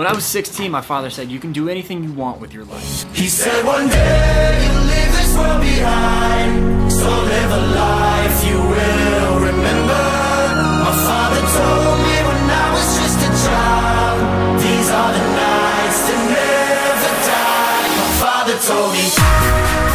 When I was 16, my father said, you can do anything you want with your life. He said one day you'll leave this world behind, so live a life you will remember. My father told me when I was just a child, these are the nights that never die. My father told me.